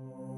Música